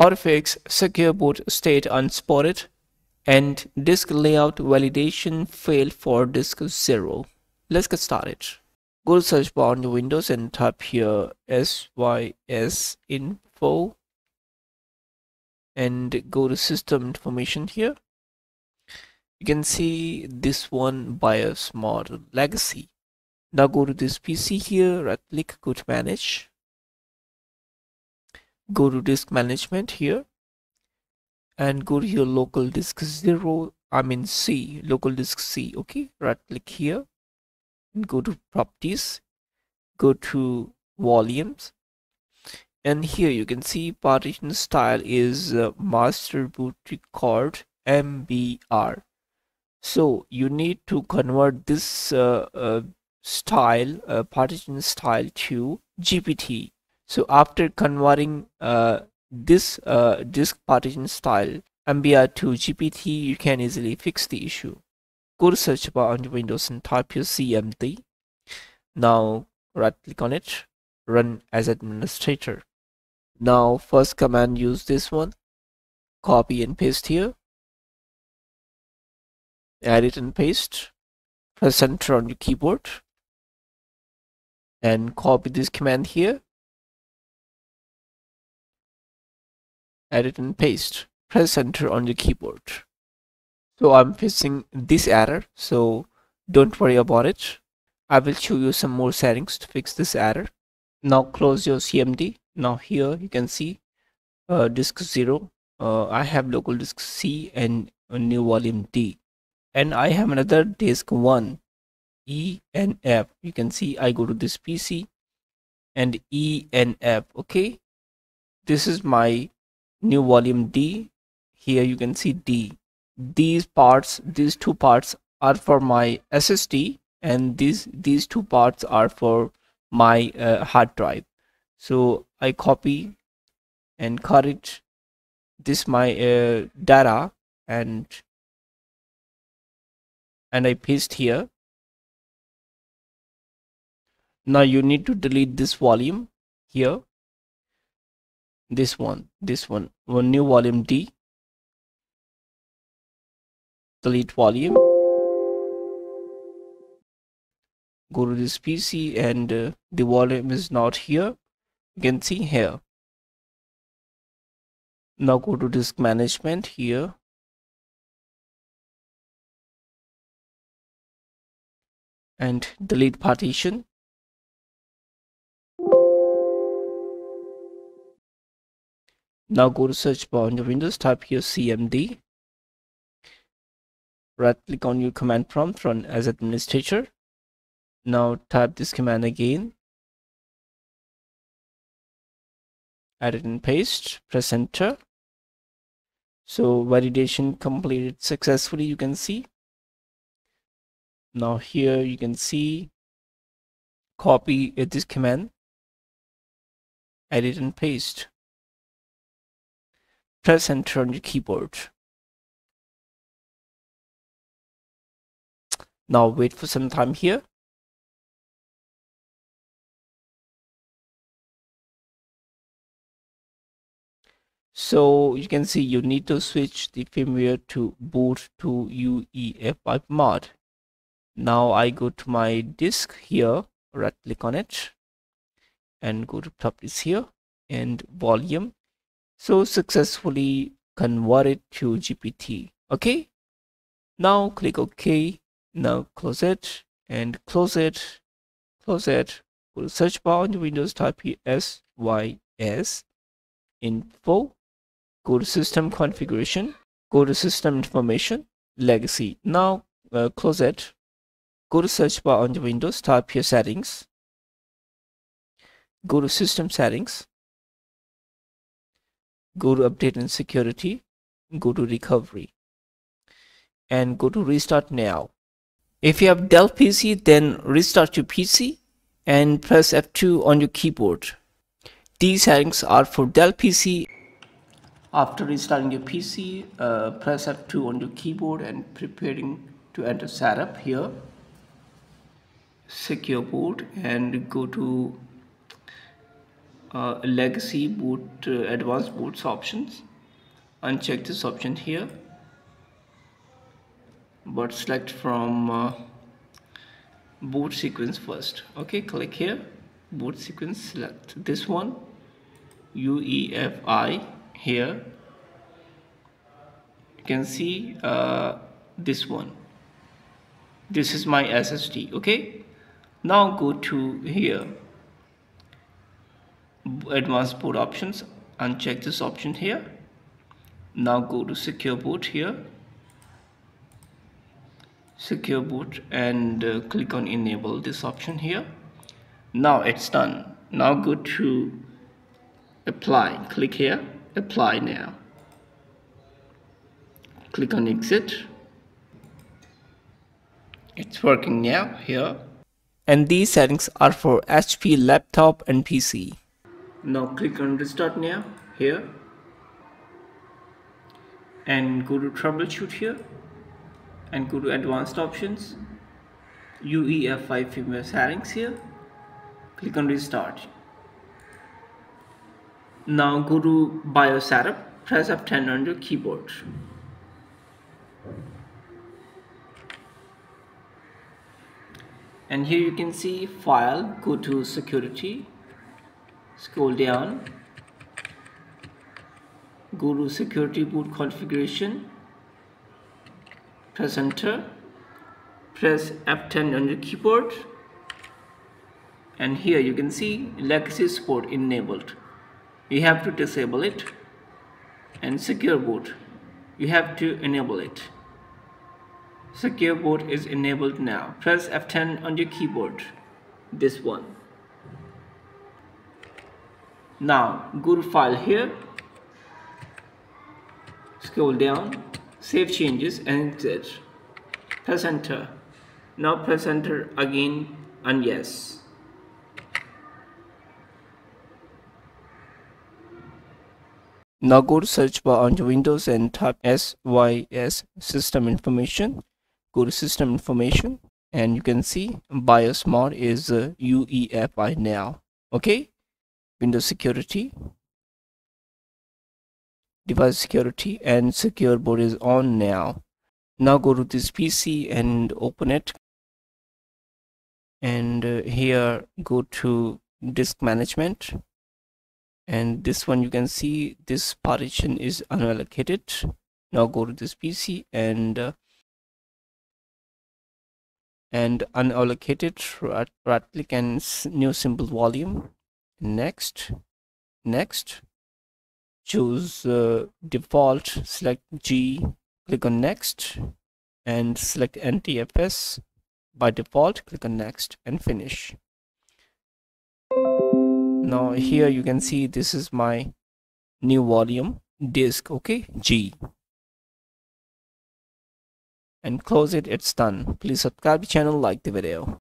to secure boot state unsupported and disk layout validation failed for disk 0. Let's get started. Go to search bar on your Windows and type here sys info and go to system information here. You can see this one BIOS model legacy. Now go to this PC here, right click, go to manage. Go to disk management here and go to your local disk 0 I mean C local disk C okay? Right click here and go to properties go to volumes. And here you can see partition style is uh, master boot record MBR so you need to convert this uh, uh, style uh, partition style to GPT so after converting uh, this uh, disk partition style MBR to GPT, you can easily fix the issue. Go to search bar on Windows and type your CMD. Now right click on it, run as administrator. Now first command use this one, copy and paste here, edit and paste, press enter on your keyboard and copy this command here edit and paste. Press enter on your keyboard. So i'm facing this error so don't worry about it. I will show you some more settings to fix this error. Now close your cmd now here you can see uh, disk 0 uh, i have local disk c and new volume d. And i have another disk 1 e and f. You can see i go to this pc and e and f. Okay. This is my new volume D. Here you can see D. These parts these two parts are for my SSD and these these two parts are for my uh, hard drive. So I copy and cut it this my uh, data and and I paste here. Now you need to delete this volume here this one this one. One new volume d. Delete volume. Go to this pc and uh, the volume is not here. You can see here. Now go to disk management here. And delete partition Now go to search bar on your Windows, type here CMD. Right click on your command prompt, run as administrator. Now type this command again. Edit and paste, press enter. So validation completed successfully, you can see. Now here you can see copy this command, edit and paste press enter on your keyboard. Now wait for some time here. So you can see you need to switch the firmware to boot to UEFI mod. Now I go to my disk here, right click on it and go to properties here and volume so successfully converted to GPT okay? Now click OK. Now close it and close it. Close it. Go to search bar on your Windows type sys info. Go to system configuration. Go to system information legacy. Now uh, close it. Go to search bar on the Windows type here settings. Go to system settings go to update and security go to recovery. And go to restart now. If you have Dell PC then restart your PC and press F2 on your keyboard. These settings are for Dell PC after restarting your PC uh, press F2 on your keyboard and preparing to enter setup here. Secure boot and go to uh, legacy boot uh, advanced boots options. Uncheck this option here. But select from uh, boot sequence first. Okay click here. Boot sequence select this one. UEFI here. You can see uh, this one. This is my SSD okay? Now go to here advanced boot options uncheck this option here. Now go to secure boot here. Secure boot and uh, click on enable this option here. Now it's done. Now go to apply. Click here. Apply now. Click on exit. It's working now here. And these settings are for HP laptop and PC now click on restart now here. And go to troubleshoot here. And go to advanced options. UEFI firmware settings here. Click on restart. Now go to BIOS setup. Press F10 on your keyboard. And here you can see file. Go to security scroll down. Go to security boot configuration. Press enter. Press F10 on your keyboard. And here you can see legacy support enabled. You have to disable it. And secure boot. You have to enable it. Secure boot is enabled now. Press F10 on your keyboard. This one now go to file here. Scroll down save changes and exit press enter. Now press enter again and yes. Now go to search bar on your windows and type sys system information. Go to system information and you can see bios mod is uh, uefi now. Okay windows security device security and secure boot is on now. Now go to this pc and open it. And uh, here go to disk management. And this one you can see this partition is unallocated. Now go to this pc and uh, and unallocated. Right, right click and new simple volume next next choose uh, default select G click on next and select NTFS by default click on next and finish. Now here you can see this is my new volume disk okay? G. And close it it's done. Please subscribe the channel like the video